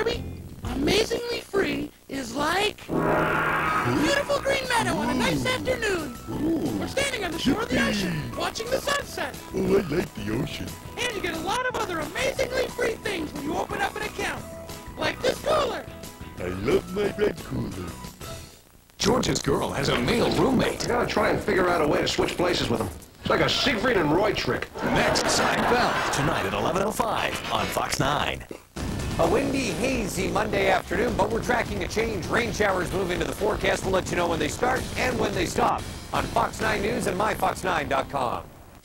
Herbie? Amazingly free is like a beautiful green meadow on a nice afternoon. We're standing on the shore of the ocean, watching the sunset. Oh, I like the ocean. And you get a lot of other amazingly free things when you open up an account. Like this cooler. I love my red cooler. George's girl has a male roommate. I gotta try and figure out a way to switch places with him. It's like a Siegfried and Roy trick. Next, Seinfeld, tonight at 11.05 on Fox 9. A windy, hazy Monday afternoon, but we're tracking a change. Rain showers move into the forecast. We'll let you know when they start and when they stop on Fox 9 News and myfox9.com.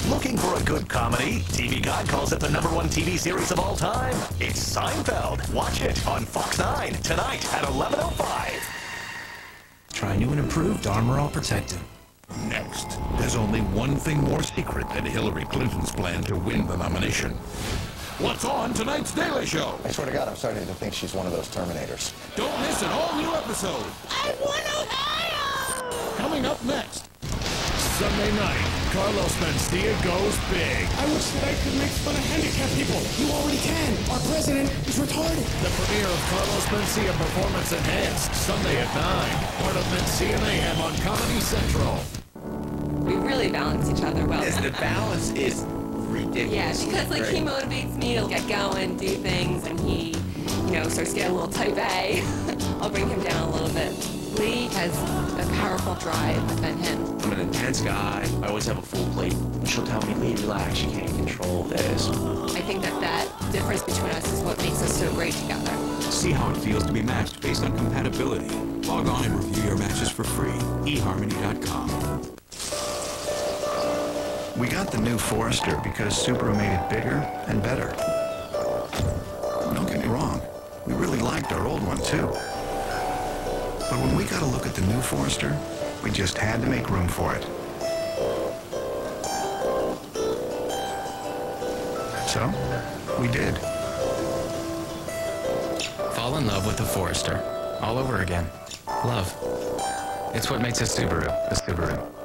Looking for a good comedy? TV Guide calls it the number one TV series of all time. It's Seinfeld. Watch it on Fox 9 tonight at 11.05. Try new and improved Armor All Protectant. Next, there's only one thing more secret than Hillary Clinton's plan to win the nomination. What's on tonight's Daily Show? I swear to God, I'm starting to think she's one of those Terminators. Don't miss an all-new episode. I won Ohio! Coming up next. Sunday night, Carlos Mencia goes big. I wish that I could make fun of handicapped people. You already can. Our president is retarded. The premiere of Carlos Mencia Performance Enhanced, Sunday at 9. Part of Mencia Mayhem on Comedy Central. We really balance each other well. Yes, the balance is ridiculous. Yeah, because like he motivates me to get going, do things, and he, you know, starts getting a little type A. I'll bring him down a little bit. Lee has a powerful drive within him. I'm an intense guy. I always have a full plate. She'll tell me, Lee, relax. You can't control this. I think that that difference between us is what makes us so great together. See how it feels to be matched based on compatibility. Log on and review your matches for free. eHarmony.com. We got the new Forester because Subaru made it bigger and better. Don't get me wrong, we really liked our old one too. But when we got a look at the new Forester, we just had to make room for it. So, we did. Fall in love with the Forester. All over again. Love. It's what makes a Subaru a Subaru.